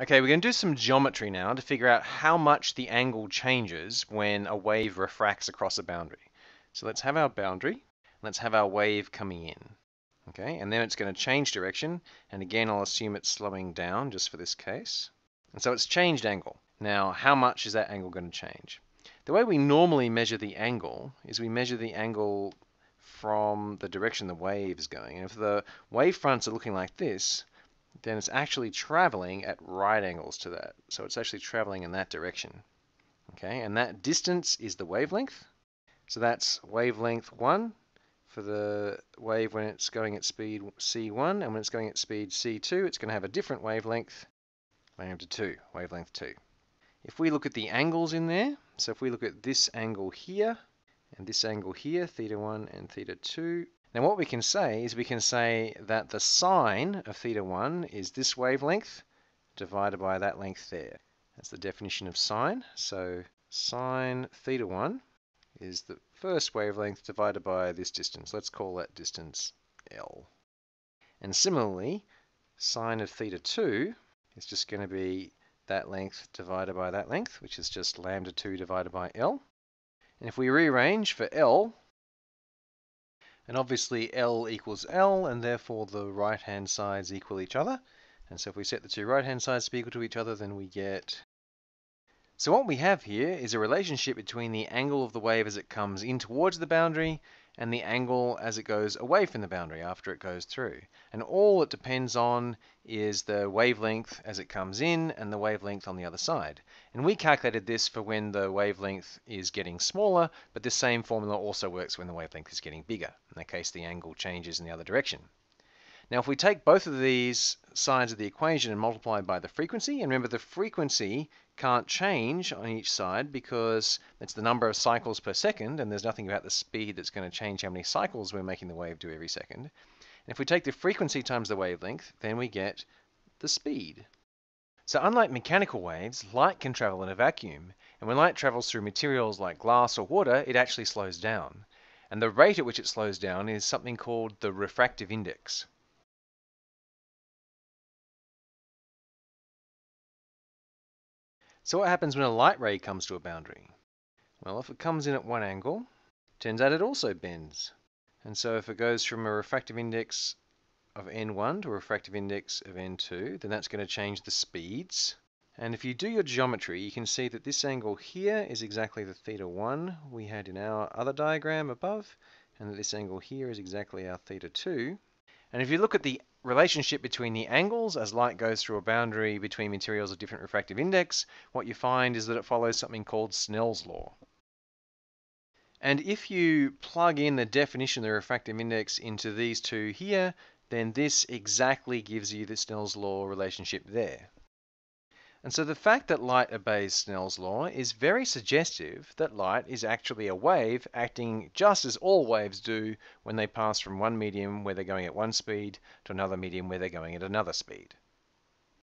Okay, we're going to do some geometry now to figure out how much the angle changes when a wave refracts across a boundary. So let's have our boundary. Let's have our wave coming in. Okay, and then it's going to change direction. And again, I'll assume it's slowing down just for this case. And so it's changed angle. Now, how much is that angle going to change? The way we normally measure the angle is we measure the angle from the direction the wave is going. And if the wave fronts are looking like this, then it's actually traveling at right angles to that. So it's actually traveling in that direction. Okay, and that distance is the wavelength. So that's wavelength 1 for the wave when it's going at speed c1, and when it's going at speed c2, it's going to have a different wavelength, lambda 2, wavelength 2. If we look at the angles in there, so if we look at this angle here, and this angle here, theta 1 and theta 2, now what we can say is we can say that the sine of theta 1 is this wavelength divided by that length there. That's the definition of sine. So sine theta 1 is the first wavelength divided by this distance. Let's call that distance L. And similarly, sine of theta 2 is just going to be that length divided by that length, which is just lambda 2 divided by L. And if we rearrange for L, and obviously L equals L, and therefore the right-hand sides equal each other. And so if we set the two right-hand sides to be equal to each other, then we get... So what we have here is a relationship between the angle of the wave as it comes in towards the boundary and the angle as it goes away from the boundary after it goes through. And all it depends on is the wavelength as it comes in and the wavelength on the other side. And we calculated this for when the wavelength is getting smaller, but this same formula also works when the wavelength is getting bigger. In that case, the angle changes in the other direction. Now, if we take both of these sides of the equation and multiply by the frequency, and remember the frequency can't change on each side because it's the number of cycles per second, and there's nothing about the speed that's going to change how many cycles we're making the wave do every second. And if we take the frequency times the wavelength, then we get the speed. So unlike mechanical waves, light can travel in a vacuum, and when light travels through materials like glass or water, it actually slows down. And the rate at which it slows down is something called the refractive index. So what happens when a light ray comes to a boundary? Well, if it comes in at one angle, turns out it also bends. And so if it goes from a refractive index of n1 to a refractive index of n2, then that's going to change the speeds. And if you do your geometry, you can see that this angle here is exactly the theta 1 we had in our other diagram above, and that this angle here is exactly our theta 2. And if you look at the relationship between the angles as light goes through a boundary between materials of different refractive index, what you find is that it follows something called Snell's law. And if you plug in the definition of the refractive index into these two here, then this exactly gives you the Snell's law relationship there. And so the fact that light obeys Snell's law is very suggestive that light is actually a wave acting just as all waves do when they pass from one medium where they're going at one speed to another medium where they're going at another speed.